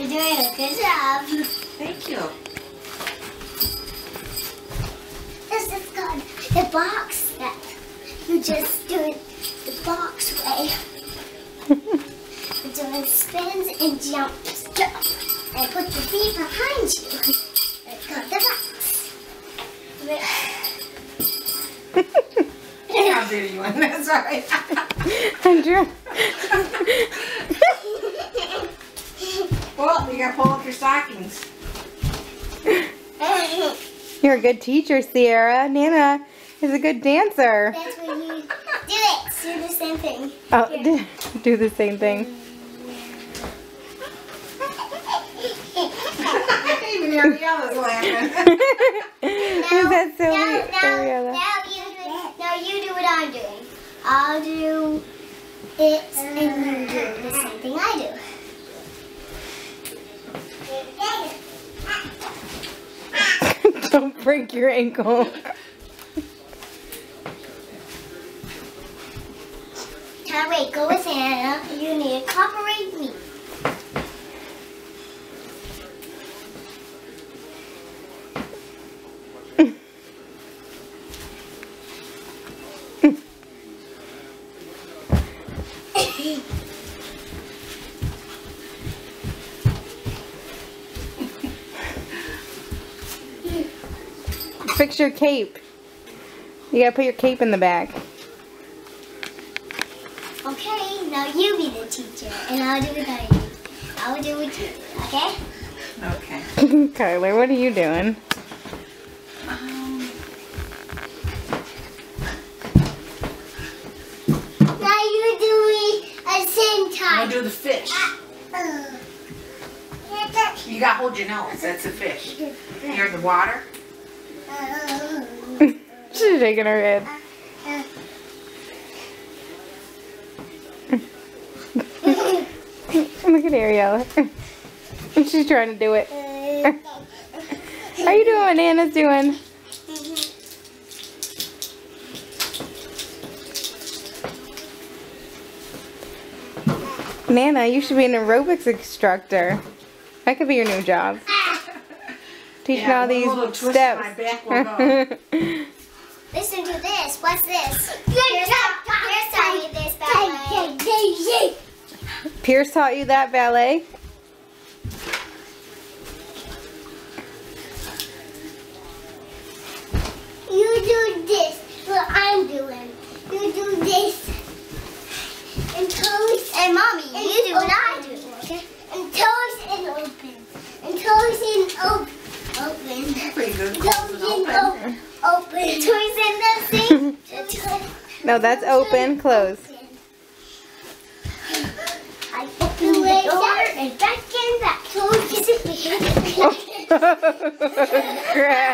You're doing a good job. Thank you. This is called the box step. You just do it the box way. You're doing spins and jumps. Jump. And put your feet behind you. It's called the box. I'll do you one. That's right. Andrew. well, you gotta pull up your stockings. You're a good teacher, Sierra. Nana is a good dancer. That's when you do it. Do the same thing. Oh, do, do the same thing. Even Ariella's laughing. Is that so now, now, Ariella? now you do, now you do what I'm doing. I'll do it and you do the same thing I do. Don't break your ankle. Wait, go with Anna. You need to cooperate me. Fix your cape. You gotta put your cape in the bag. Okay, now you be the teacher, and I'll do what I do. I'll do what you do, okay? Okay. Kyler, what are you doing? Um, Now you do it at the same time. I'll do the fish. Uh, You gotta hold your nose. That's a fish. Near the water. Shaking her head. Look at Ariella. She's trying to do it. How you doing? What Nana's doing. Nana, you should be an aerobics instructor. That could be your new job. Teaching Yeah, all these little twist of steps. my back will go. Listen to this. What's this? Here's, here's tell me this ballet. Pierce taught you that ballet? You do this. What I'm doing. You do this. And toes. And mommy, you do what I do. Okay. And toes and open. And toes and open. Open. Pretty good. Toes and and open. open. Open. Toes and the same. No, that's open, close. I open the door and back and back. Toes Crash.